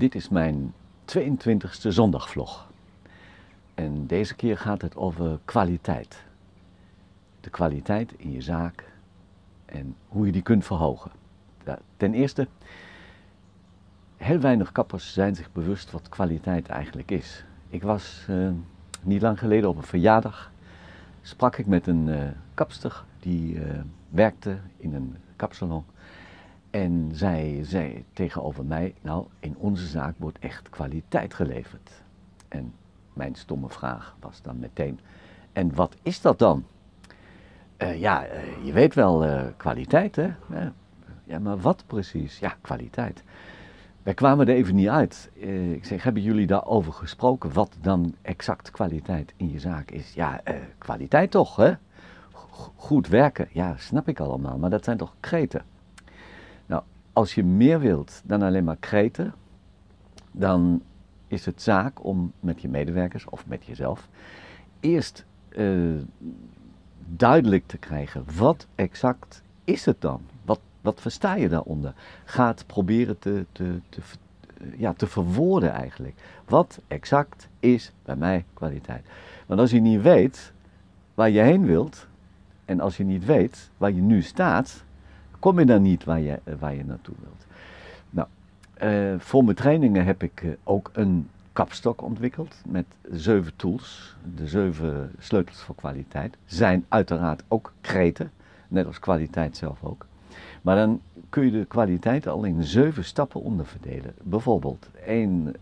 Dit is mijn 22e zondagvlog. En deze keer gaat het over kwaliteit. De kwaliteit in je zaak en hoe je die kunt verhogen. Ten eerste, heel weinig kappers zijn zich bewust wat kwaliteit eigenlijk is. Ik was uh, niet lang geleden op een verjaardag, sprak ik met een uh, kapster die uh, werkte in een kapsalon. En zij zei tegenover mij, nou, in onze zaak wordt echt kwaliteit geleverd. En mijn stomme vraag was dan meteen, en wat is dat dan? Uh, ja, uh, je weet wel, uh, kwaliteit hè? Ja, maar wat precies? Ja, kwaliteit. Wij kwamen er even niet uit. ik zeg, hebben jullie daarover gesproken wat dan exact kwaliteit in je zaak is? Ja, kwaliteit toch, hè? goed werken, ja, snap ik allemaal, maar dat zijn toch kreten? Als je meer wilt dan alleen maar kreten, dan is het zaak om met je medewerkers of met jezelf eerst uh, duidelijk te krijgen wat exact is het dan? Wat, wat versta je daaronder? Gaat proberen te, te, te, ja, te verwoorden eigenlijk. Wat exact is bij mij kwaliteit? Want als je niet weet waar je heen wilt, en als je niet weet waar je nu staat, kom je dan niet waar je, waar je naartoe wilt. Nou, uh, voor mijn trainingen heb ik uh, ook een kapstok ontwikkeld met zeven tools. De zeven sleutels voor kwaliteit. Zijn uiteraard ook kreten, net als kwaliteit zelf ook. Maar dan kun je de kwaliteit al in zeven stappen onderverdelen. Bijvoorbeeld, één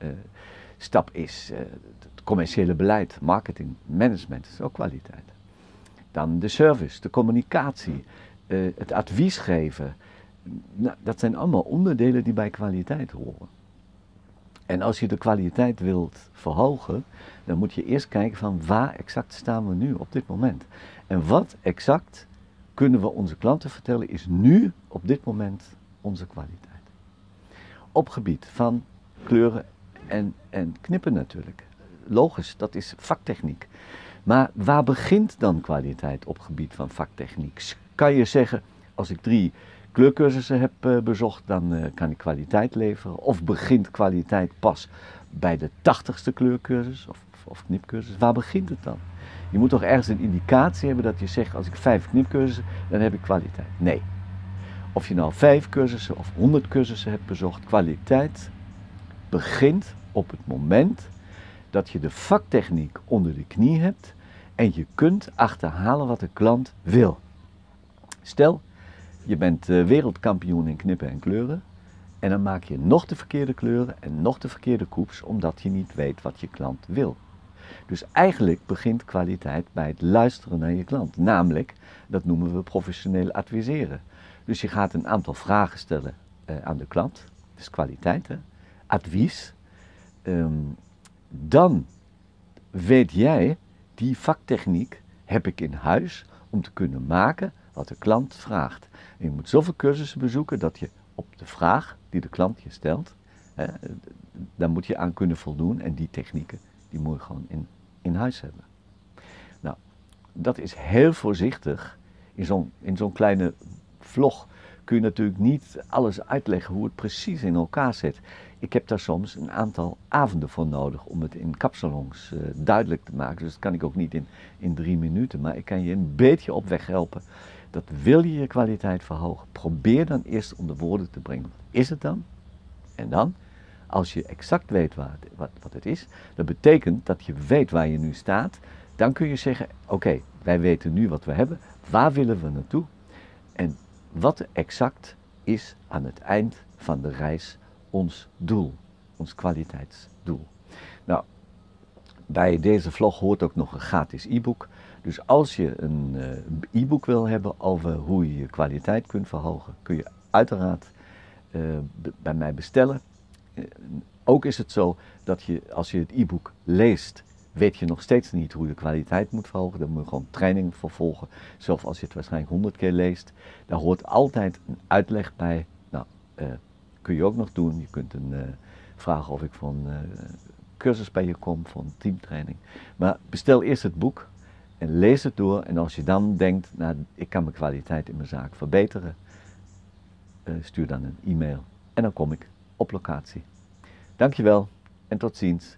stap is het commerciële beleid, marketing, management, dat is ook kwaliteit. Dan de service, de communicatie, uh, het advies geven. Nou, dat zijn allemaal onderdelen die bij kwaliteit horen. En als je de kwaliteit wilt verhogen, dan moet je eerst kijken van waar exact staan we nu op dit moment. En wat exact kunnen we onze klanten vertellen is nu op dit moment onze kwaliteit. Op gebied van kleuren en, en knippen natuurlijk. Logisch, dat is vaktechniek. Maar waar begint dan kwaliteit op gebied van vaktechniek? Kan je zeggen, als ik drie kleurcursussen heb uh, bezocht, dan uh, kan ik kwaliteit leveren? Of begint kwaliteit pas bij de tachtigste kleurcursus of, of knipcursus? Waar begint het dan? Je moet toch ergens een indicatie hebben dat je zegt, als ik vijf knipcursussen, dan heb ik kwaliteit. Nee. Of je nou vijf cursussen of honderd cursussen hebt bezocht, kwaliteit begint op het moment dat je de vaktechniek onder de knie hebt en je kunt achterhalen wat de klant wil. Stel, je bent eh, wereldkampioen in knippen en kleuren en dan maak je nog de verkeerde kleuren en nog de verkeerde koeps omdat je niet weet wat je klant wil. Dus eigenlijk begint kwaliteit bij het luisteren naar je klant. Namelijk, dat noemen we professioneel adviseren. Dus je gaat een aantal vragen stellen uh, aan de klant. Is kwaliteit, hè? advies. Um, dan weet jij, die vaktechniek heb ik in huis om te kunnen maken wat de klant vraagt. Je moet zoveel cursussen bezoeken dat je op de vraag die de klant je stelt, hè, daar moet je aan kunnen voldoen. En die technieken, die moet je gewoon in, in huis hebben. Nou, dat is heel voorzichtig. In zo'n in zo'n kleine vlog kun je natuurlijk niet alles uitleggen hoe het precies in elkaar zit. Ik heb daar soms een aantal avonden voor nodig om het in kapsalons uh, duidelijk te maken. Dus dat kan ik ook niet in, in drie minuten. Maar ik kan je een beetje op weg helpen. Dat wil je je kwaliteit verhogen. Probeer dan eerst onder woorden te brengen. Wat is het dan? En dan, als je exact weet wat, wat, wat het is, dat betekent dat je weet waar je nu staat. Dan kun je zeggen, oké, wij weten nu wat we hebben. Waar willen we naartoe? En wat exact is aan het eind van de reis ons doel, ons kwaliteitsdoel. Nou, bij deze vlog hoort ook nog een gratis e-book. Dus als je een uh, e-book wil hebben over hoe je je kwaliteit kunt verhogen, kun je uiteraard uh, bij mij bestellen. Uh, ook is het zo dat je, als je het e-book leest, weet je nog steeds niet hoe je de kwaliteit moet verhogen. Dan moet je gewoon training vervolgen. Zelfs als je het waarschijnlijk honderd keer leest. Daar hoort altijd een uitleg bij. Nou, kun je ook nog doen. Je kunt een, uh, vragen of ik een uh, cursus bij je kom, een teamtraining. Maar bestel eerst het boek en lees het door. En als je dan denkt, nou, ik kan mijn kwaliteit in mijn zaak verbeteren, uh, stuur dan een e-mail. En dan kom ik op locatie. Dankjewel en tot ziens.